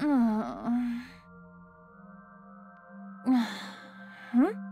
Hmm? This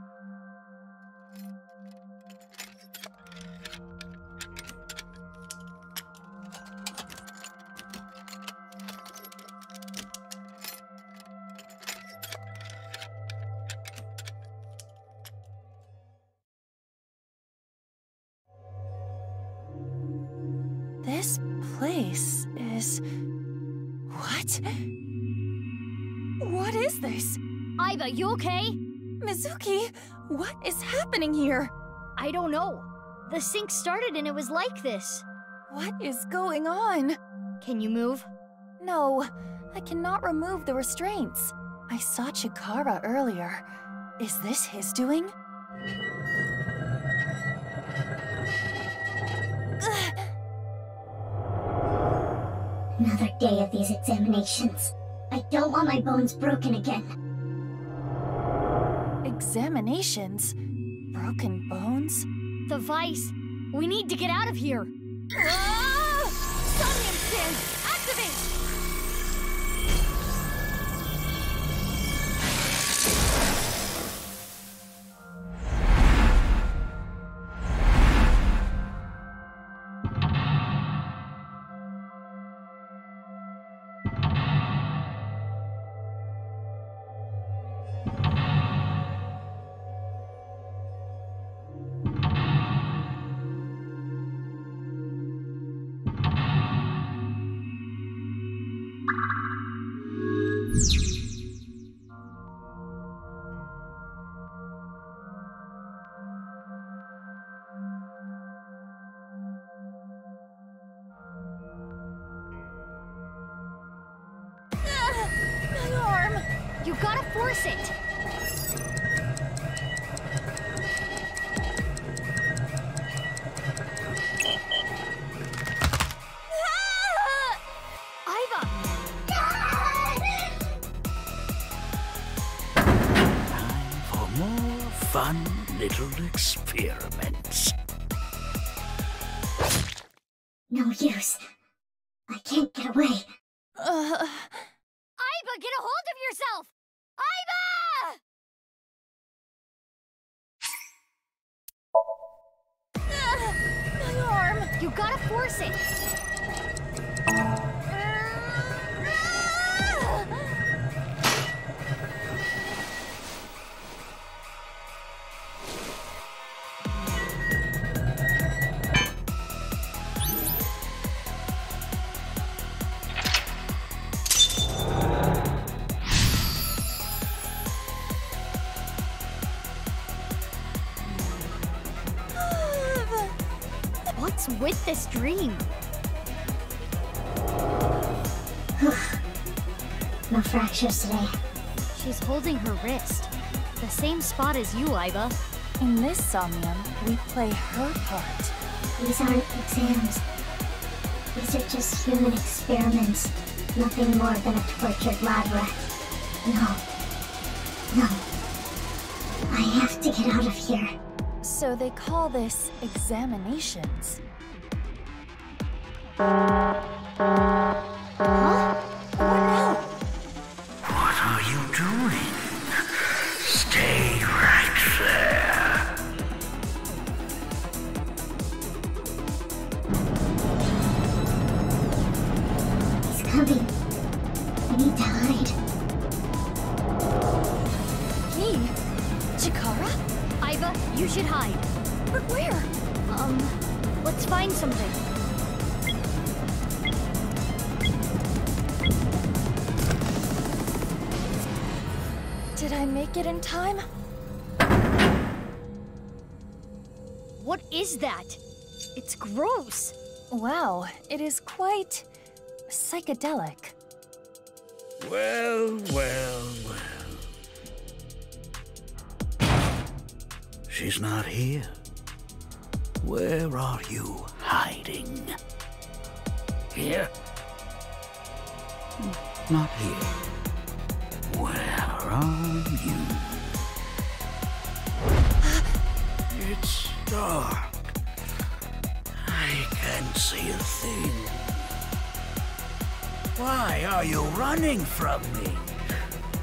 you okay? Mizuki, what is happening here? I don't know. The sink started and it was like this. What is going on? Can you move? No, I cannot remove the restraints. I saw Chikara earlier. Is this his doing? Ugh. Another day of these examinations. I don't want my bones broken again. Examinations? Broken bones? The vice. We need to get out of here. Ah! Somnium experiments. No use. No fractures today. She's holding her wrist. The same spot as you, Aiba. In this somnium, we play her part. These aren't exams. These are just human experiments. Nothing more than a tortured lab rat. No. No. I have to get out of here. So they call this examinations. Huh? Is that? It's gross. Wow, it is quite psychedelic. Well, well, well. She's not here. Where are you hiding? Here? Not here. Where are you? It's dark. I can't see a thing. Why are you running from me?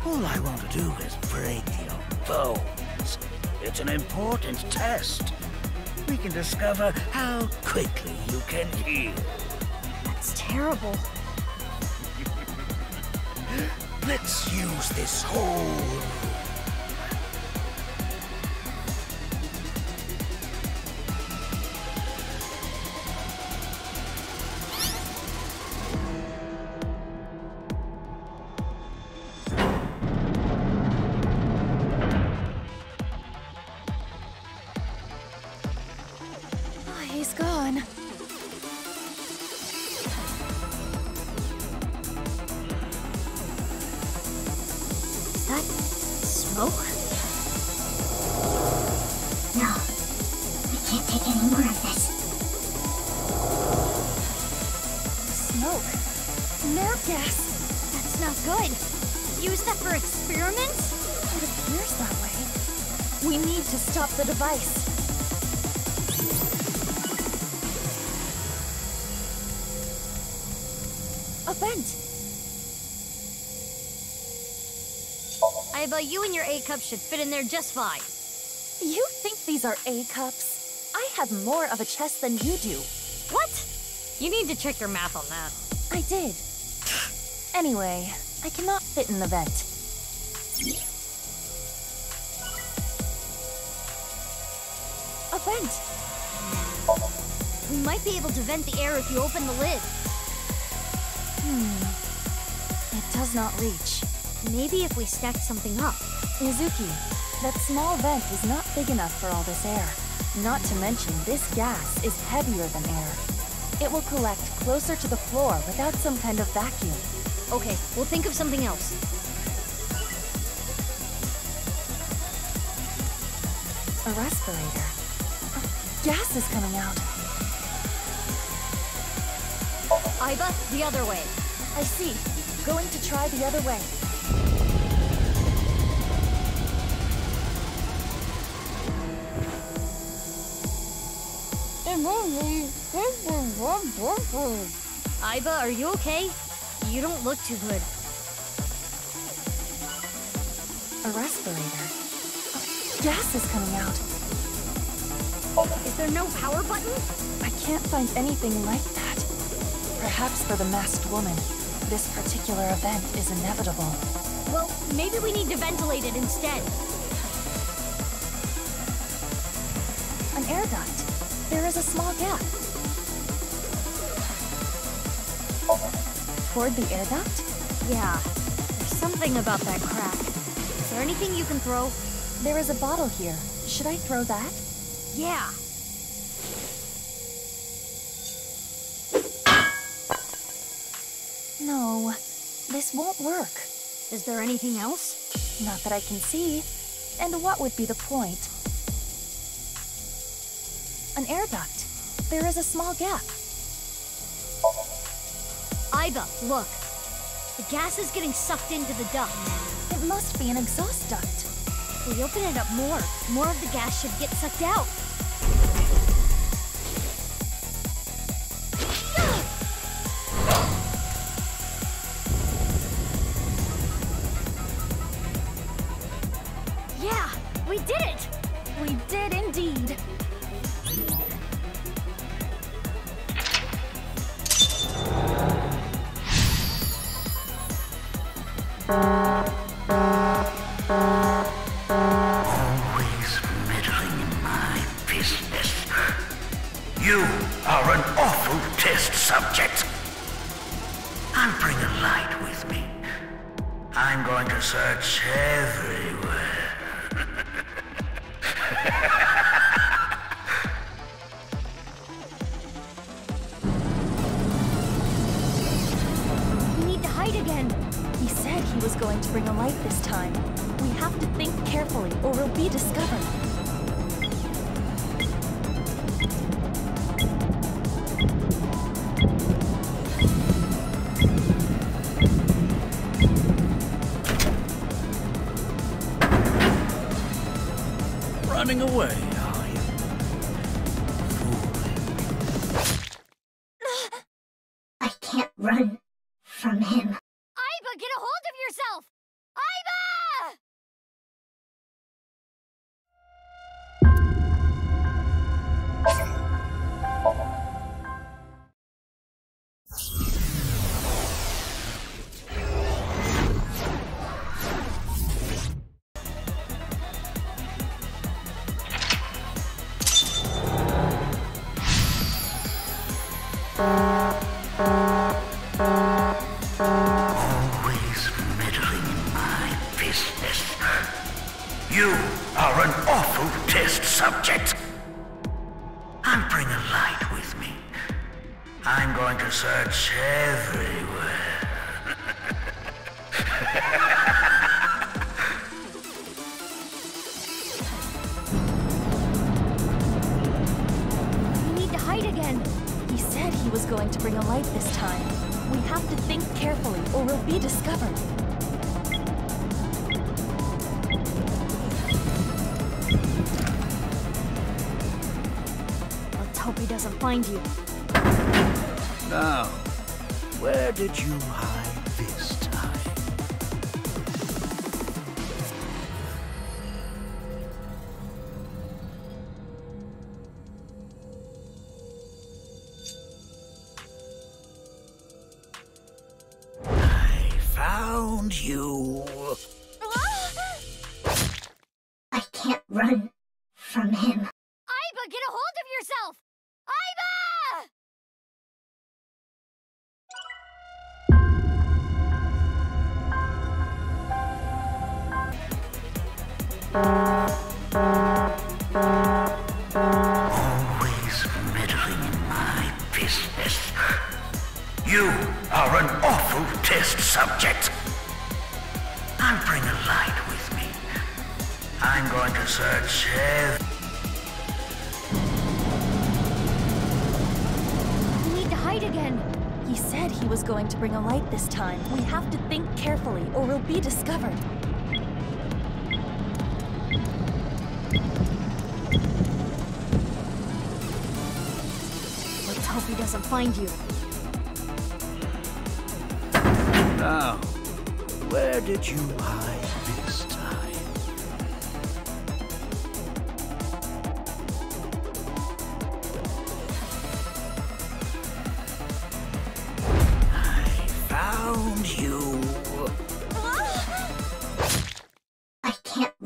All I want to do is break your bones. It's an important test. We can discover how quickly you can heal. That's terrible. Let's use this whole he's gone. That smoke? No. I can't take any more of this. Smoke. Nerve gas. That's not good. Use that for experiments? It appears that way. We need to stop the device. Aiba, you and your A cup should fit in there just fine. You think these are A cups? I have more of a chest than you do. What? You need to check your math on that. I did. Anyway, I cannot fit in the vent. A vent. We might be able to vent the air if you open the lid. Hmm. It does not reach. Maybe if we stacked something up. Mizuki, that small vent is not big enough for all this air. Not to mention, this gas is heavier than air. It will collect closer to the floor without some kind of vacuum. Okay, we'll think of something else. A respirator. Gas is coming out. Aiba, the other way. I see. Going to try the other way. Aiba, are you okay? You don't look too good. A respirator. Gas is coming out. Oh, is there no power button? I can't find anything like that. Perhaps for the masked woman, this particular event is inevitable. Well, maybe we need to ventilate it instead. An air duct. There is a small gap. Toward the air duct? Yeah, there's something about that crack. Is there anything you can throw? There is a bottle here. Should I throw that? Yeah. No, this won't work. Is there anything else? Not that I can see. And what would be the point? An air duct. There is a small gap. Aiba, look. The gas is getting sucked into the duct. It must be an exhaust duct. If we open it up more, more of the gas should get sucked out. You are an awful test subject. I'll bring a light with me. I'm going to search everywhere. We need to hide again. He said he was going to bring a light this time. We have to think carefully or we'll be discovered. Away, Always meddling in my business. You are an awful test subject. I'll bring a light with me. I'm going to search everywhere. Going to bring a light this time. We have to think carefully or we'll be discovered. Let's hope he doesn't find you. Now, where did you hide you.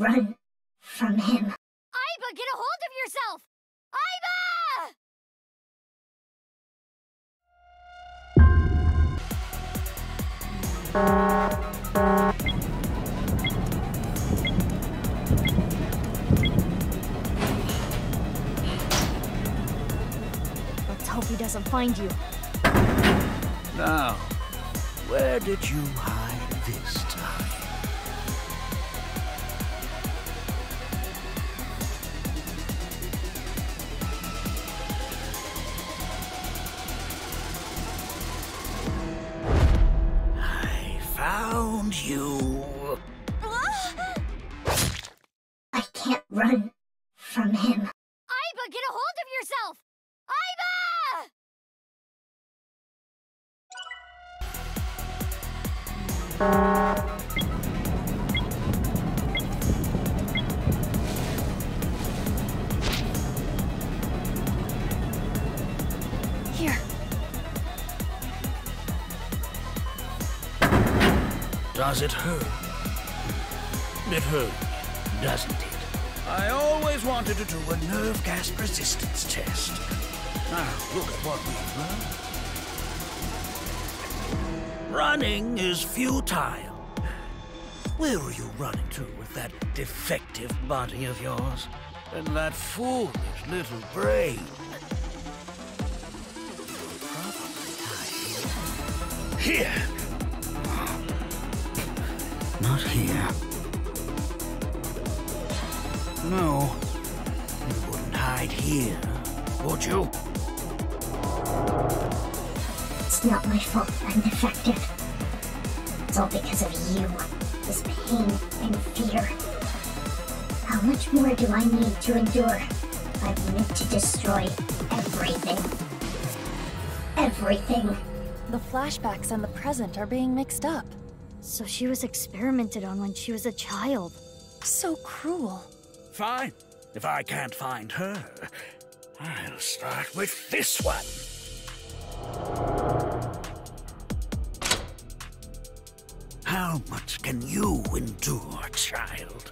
Run from him. Aiba, get a hold of yourself! Aiba! Let's hope he doesn't find you. Now, where did you hide this Does it hurt? It hurts, doesn't it? I always wanted to do a nerve gas resistance test. Now, look at what we've learned. Running is futile. Where are you running to with that defective body of yours? And that foolish little brain? Here! Not here. No. You wouldn't hide here, would you? It's not my fault I'm defective. It's all because of you. This pain and fear. How much more do I need to endure? I've meant to destroy everything. Everything. The flashbacks and the present are being mixed up. So she was experimented on when she was a child. So cruel. Fine. If I can't find her, I'll start with this one. How much can you endure, child?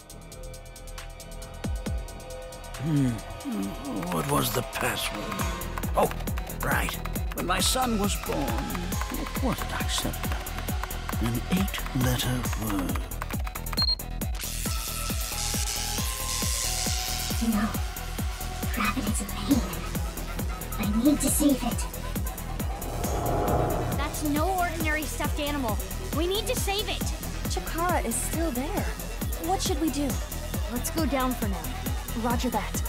Hmm. What was the password? Oh, right. When my son was born, what did I down? An eight-letter word. You know, Rabbit is in pain. I need to save it. That's no ordinary stuffed animal. We need to save it. Chikara is still there. What should we do? Let's go down for now. Roger that.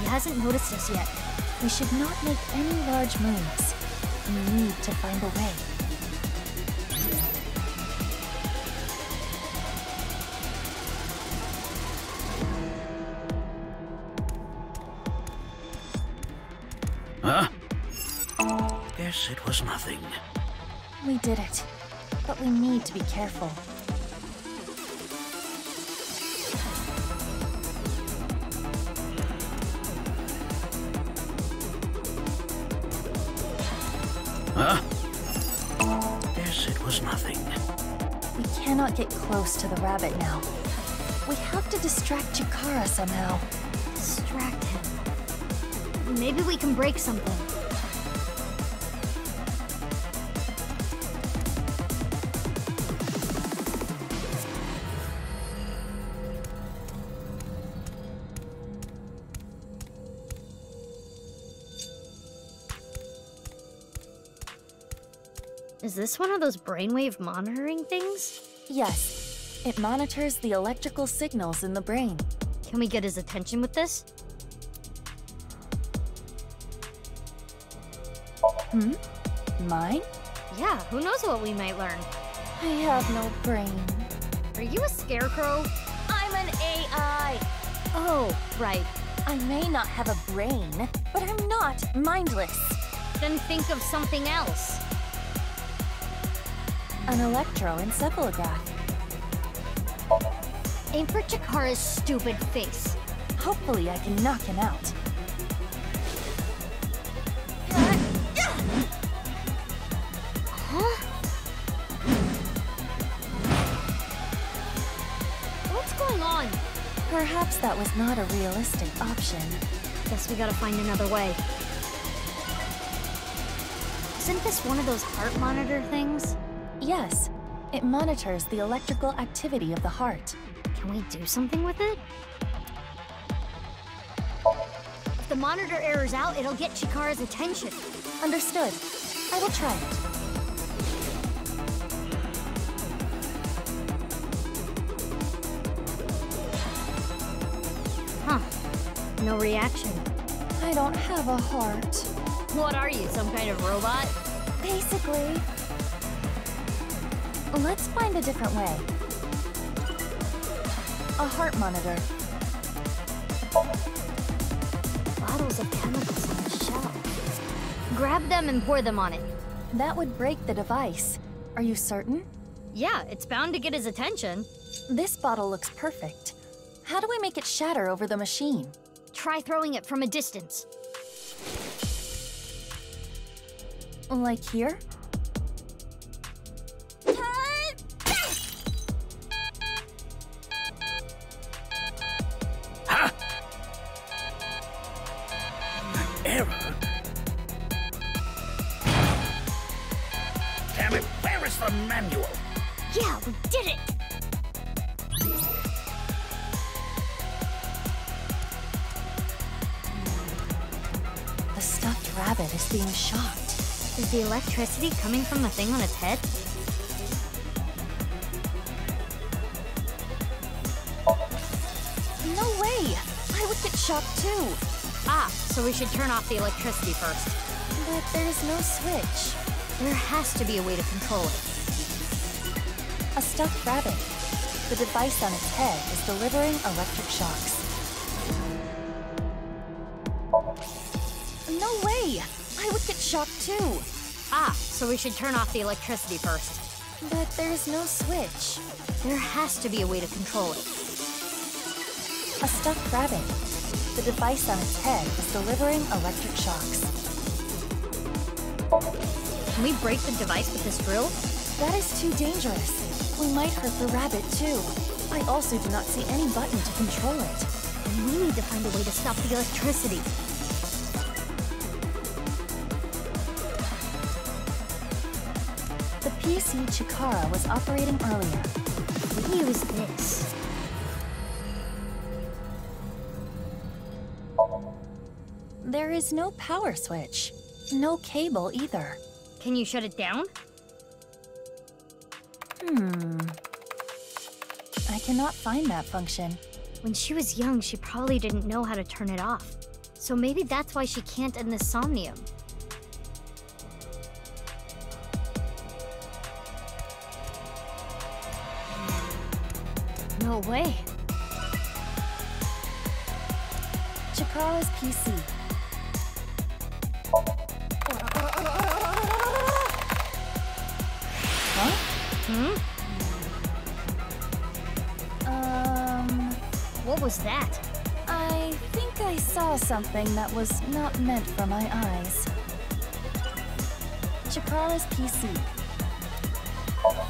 He hasn't noticed us yet. We should not make any large moves. We need to find a way. Guess it was nothing. We did it. But we need to be careful. Huh? Guess it was nothing. We cannot get close to the rabbit now. We have to distract Chikara somehow. Distract him. Maybe we can break something. Is this one of those brainwave monitoring things? Yes, it monitors the electrical signals in the brain. Can we get his attention with this? Hmm? Mine? Yeah, who knows what we might learn. I have no brain. Are you a scarecrow? I'm an AI! Oh, right. I may not have a brain, but I'm not mindless. Then think of something else. An electroencephalograph. Aim for Chikara's stupid face. Hopefully I can knock him out. Huh? What's going on? Perhaps that was not a realistic option. Guess we gotta find another way. Isn't this one of those heart monitor things? Yes, it monitors the electrical activity of the heart. Can we do something with it? If the monitor errors out, it'll get Chikara's attention. Understood. I will try it. Huh. No reaction. I don't have a heart. What are you, some kind of robot? Basically. Let's find a different way. A heart monitor. Bottles of chemicals on the shelf. Grab them and pour them on it. That would break the device. Are you certain? Yeah, it's bound to get his attention. This bottle looks perfect. How do we make it shatter over the machine? Try throwing it from a distance. Like here? Electricity coming from the thing on its head? No way! I would get shocked too. Ah, so we should turn off the electricity first. But there's no switch. There has to be a way to control it. A stuffed rabbit. The device on its head is delivering electric shocks. No way! I would get shocked too. Ah, so we should turn off the electricity first. But there's no switch. There has to be a way to control it. A stuffed rabbit. The device on its head is delivering electric shocks. Can we break the device with this drill? That is too dangerous. We might hurt the rabbit too. I also do not see any button to control it. We need to find a way to stop the electricity. PC Chikara was operating earlier. Use this. There is no power switch. No cable either. Can you shut it down? Hmm. I cannot find that function. When she was young, she probably didn't know how to turn it off. So maybe that's why she can't end the somnium. No way. Chikara's PC. Huh? Hmm? Um, What was that? I think I saw something that was not meant for my eyes. Chikara's PC.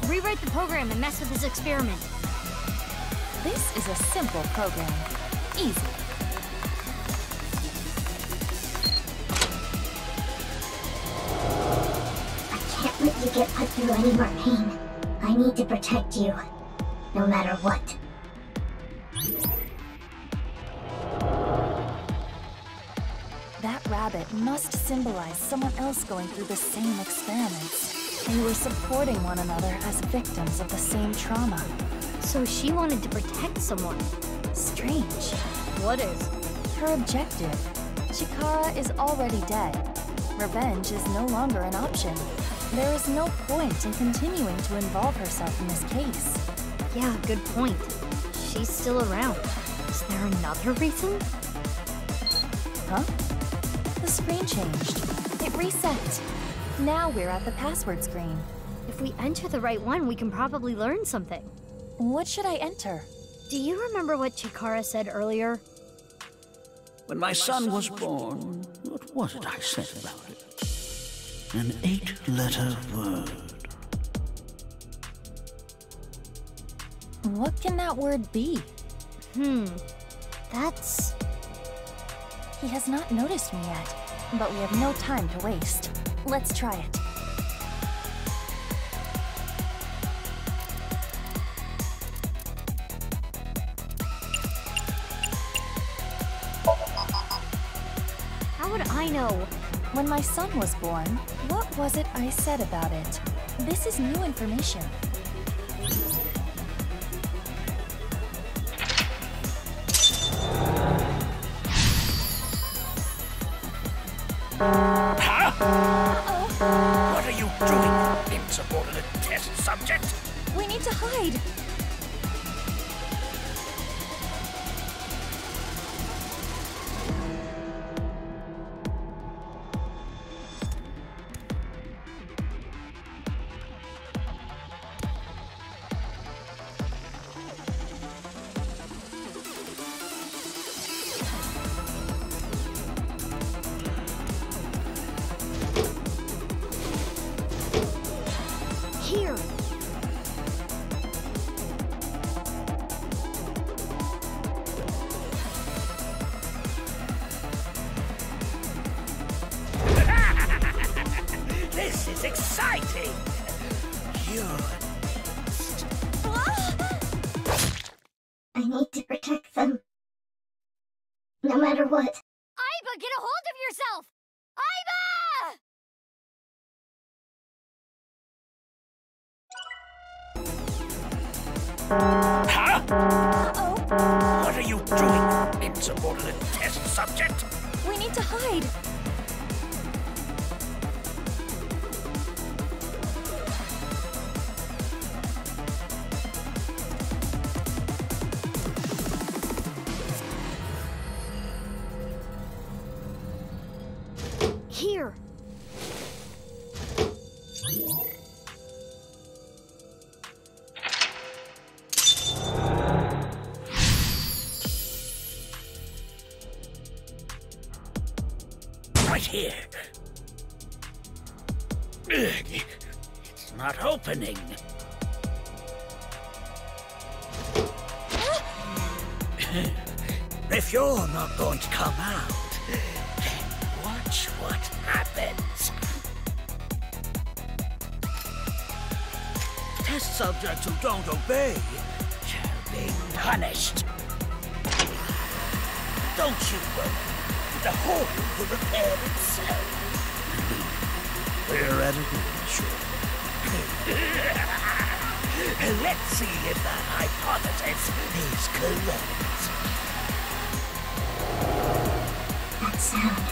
Rewrite the program and mess with his experiment. This is a simple program. Easy. I can't let you get put through any more pain. I need to protect you, no matter what. That rabbit must symbolize someone else going through the same experiments. They were supporting one another as victims of the same trauma. So she wanted to protect someone. Strange. What is? Her objective. Chikara is already dead. Revenge is no longer an option. There is no point in continuing to involve herself in this case. Yeah, good point. She's still around. Is there another reason? Huh? The screen changed. It reset. Now we're at the password screen. If we enter the right one, we can probably learn something. What should I enter? Do you remember what Chikara said earlier? When my son was born, what was it I said about it? An eight-letter word. What can that word be? Hmm. That's. He has not noticed me yet, but we have no time to waste. Let's try it. I know? When my son was born, what was it I said about it? This is new information. Huh? Uh -oh. What are you doing, insubordinate test subject? We need to hide. What are you doing, insubordinate test subject? We need to hide. Don't you worry. The hole will repair itself. We're at a good show. Let's see if that hypothesis is correct. That sound.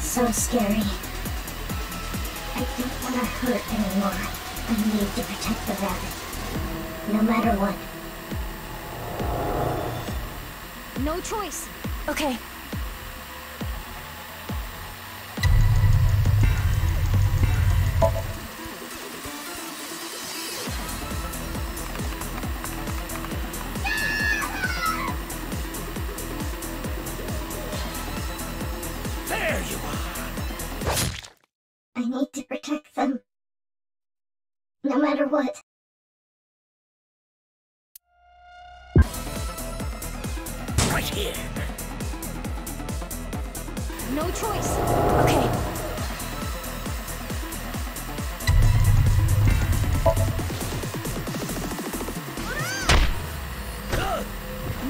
So scary. I don't want to hurt anymore. I need to protect the rabbit. No matter what. No choice. Okay,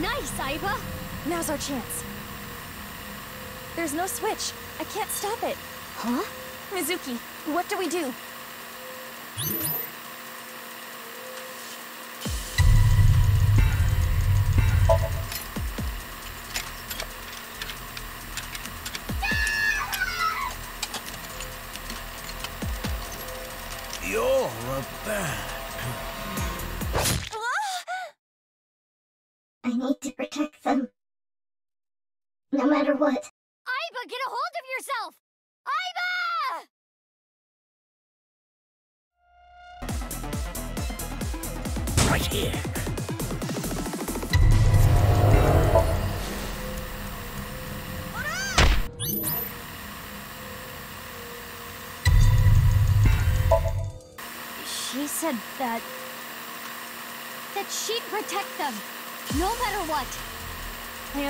Nice, Aiba. Now's our chance. There's no switch. I can't stop it. Huh? Mizuki, what do we do?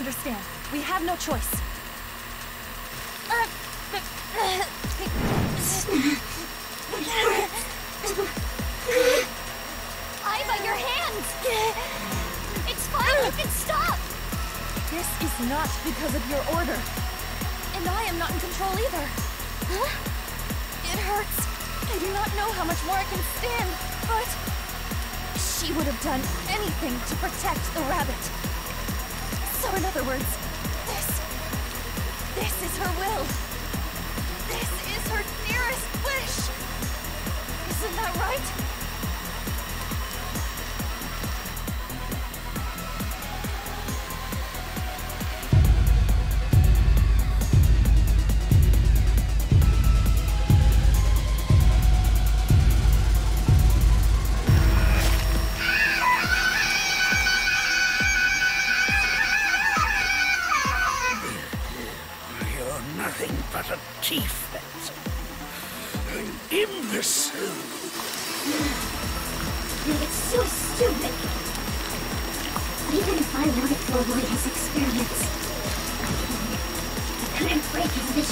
Understand. We have no choice. Aiba, your hands! It's fine, you can stop! This is not because of your order. And I am not in control either. Huh? It hurts. I do not know how much more I can stand, but... She would have done anything to protect the rabbit. So in other words, this... This is her will. This is her dearest wish. Isn't that right?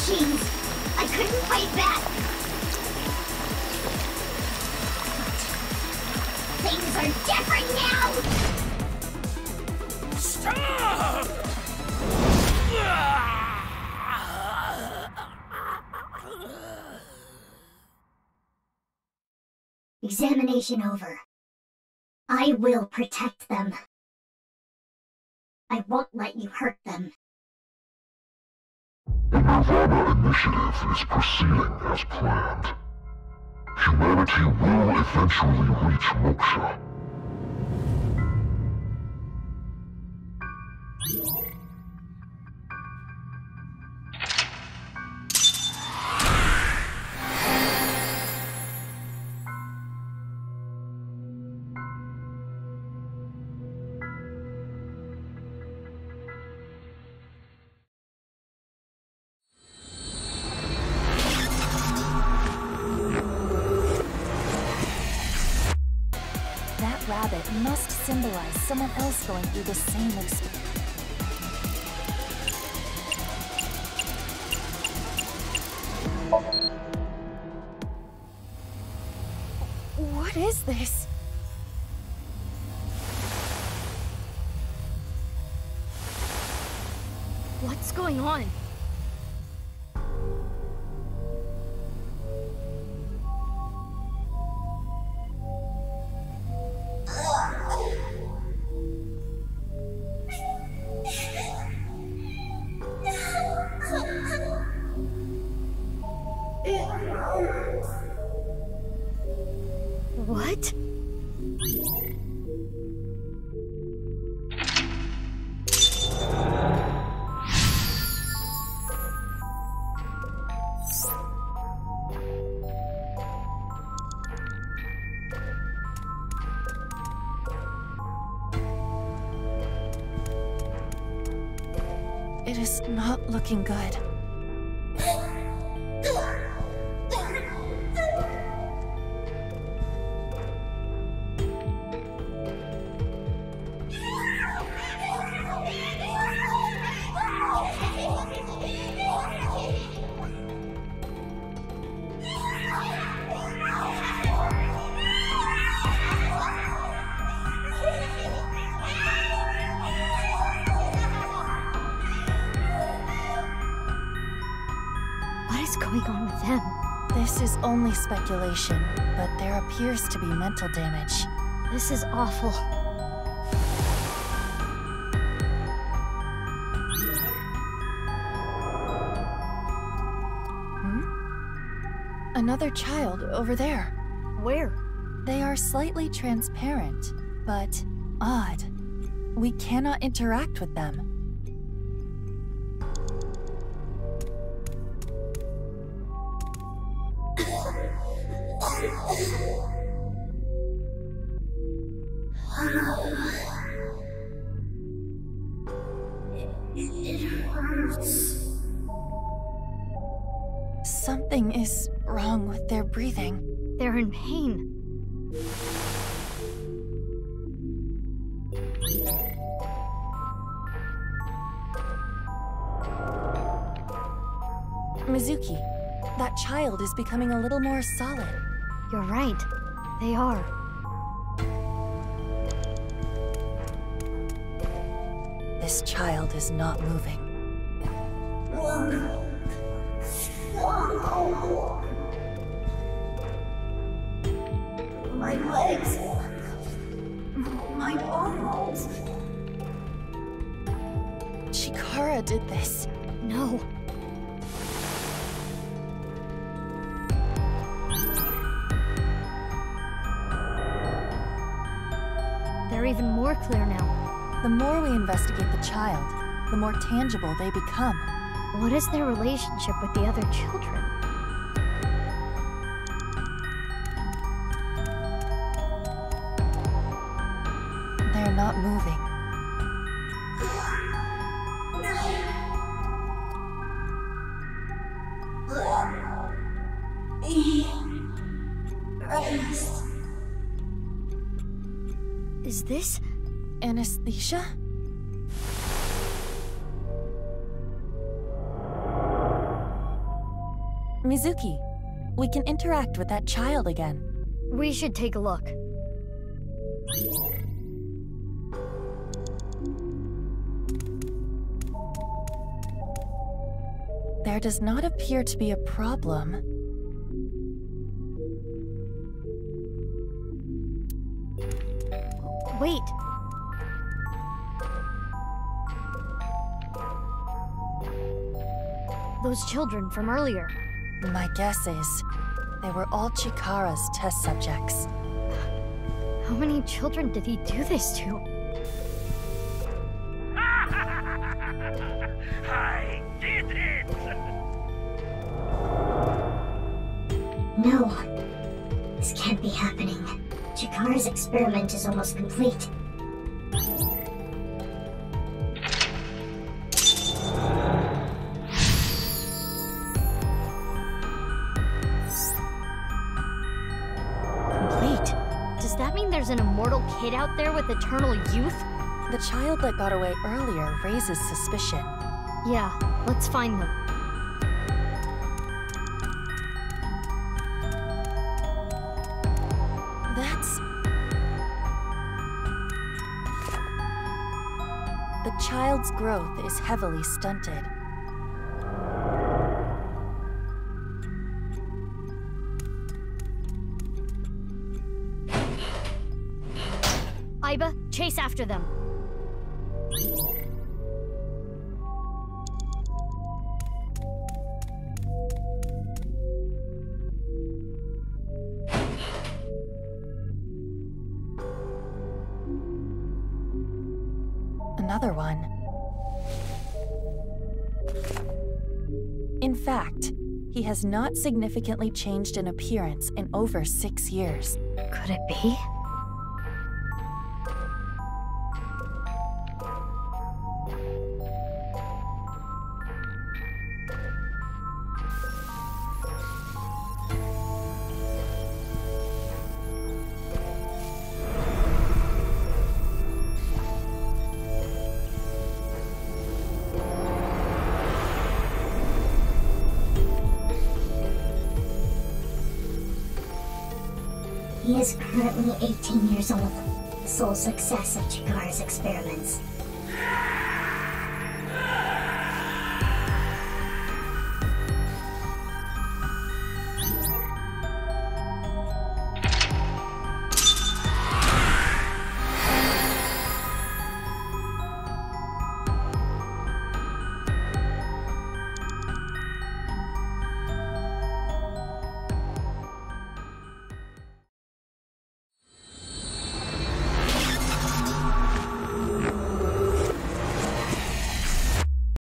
Machines. I couldn't fight back. Things are different now. Stop! Examination over. I will protect them. I won't let you hurt them. The Nirvana initiative is proceeding as planned. Humanity will eventually reach moksha. Someone else going through the same experience. What is this? What's going on? Looking good. Speculation, but there appears to be mental damage. This is awful. Hmm? Another child over there. Where? They are slightly transparent, but odd. We cannot interact with them. Something is wrong with their breathing. They're in pain. Mizuki, that child is becoming a little more solid. You're right. They are. This child is not moving. My legs. My arms. Chikara did this. No. They're even more clear now. The more we investigate the child, the more tangible they become. What is their relationship with the other children? Is this? Anesthesia? Mizuki, we can interact with that child again. We should take a look. There does not appear to be a problem. Wait. Those children from earlier. My guess is they were all Chikara's test subjects. How many children did he do this to? I did it! No. This can't be happening. Chikara's experiment is almost complete. Complete. Does Does that mean there's an immortal kid out there with eternal youth? The child that got away earlier raises suspicion. Yeah, let's find them. Child's growth is heavily stunted. Aiba, chase after them. Not significantly changed in appearance in over six years. Could it be? Years sole success of Chikara's experiments.